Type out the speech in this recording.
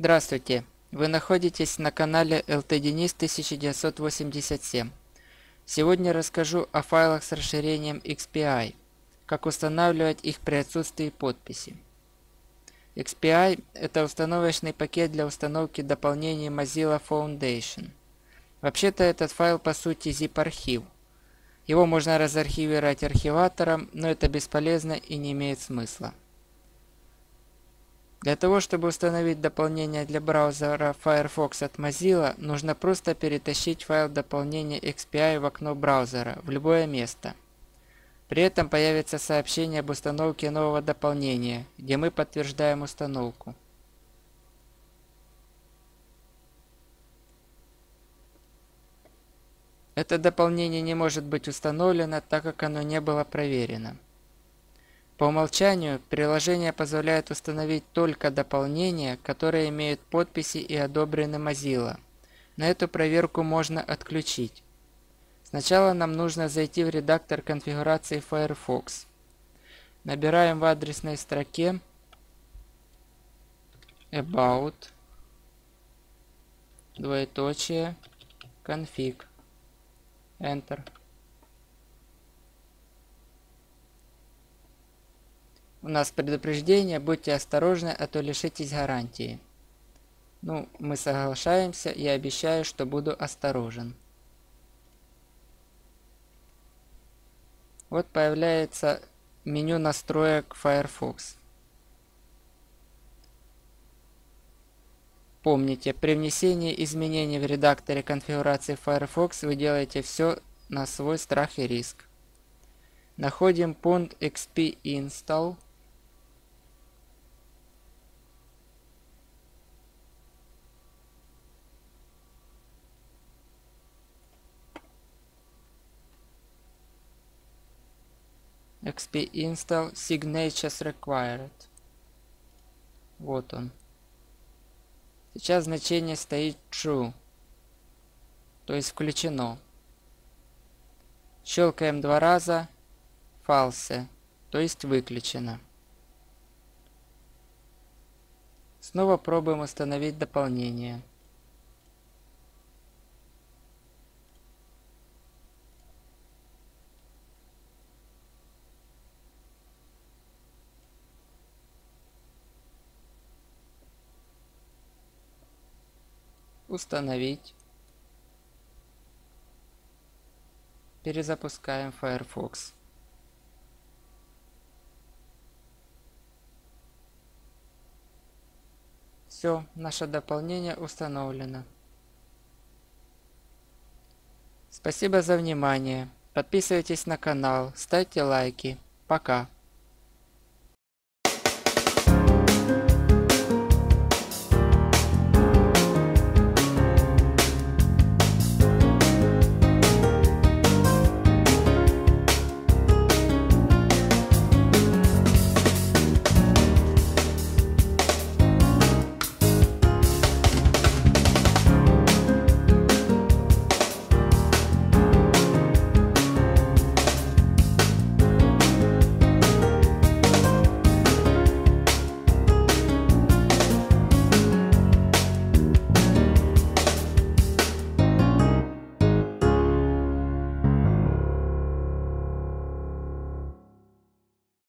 Здравствуйте! Вы находитесь на канале LTDNIS 1987. Сегодня расскажу о файлах с расширением XPI, как устанавливать их при отсутствии подписи. XPI – это установочный пакет для установки дополнений Mozilla Foundation. Вообще-то этот файл по сути zip-архив. Его можно разархивировать архиватором, но это бесполезно и не имеет смысла. Для того, чтобы установить дополнение для браузера Firefox от Mozilla, нужно просто перетащить файл дополнения XPI в окно браузера, в любое место. При этом появится сообщение об установке нового дополнения, где мы подтверждаем установку. Это дополнение не может быть установлено, так как оно не было проверено. По умолчанию приложение позволяет установить только дополнения, которые имеют подписи и одобрены Mozilla. На эту проверку можно отключить. Сначала нам нужно зайти в редактор конфигурации Firefox. Набираем в адресной строке about двоеточие config enter нас предупреждение, будьте осторожны, а то лишитесь гарантии. Ну, мы соглашаемся, я обещаю, что буду осторожен. Вот появляется меню настроек Firefox. Помните, при внесении изменений в редакторе конфигурации Firefox вы делаете все на свой страх и риск. Находим пункт XP Install. XP install signatures required. Вот он. Сейчас значение стоит true, то есть включено. Щелкаем два раза false, то есть выключено. Снова пробуем установить дополнение. Установить. Перезапускаем Firefox. Все, наше дополнение установлено. Спасибо за внимание. Подписывайтесь на канал, ставьте лайки. Пока.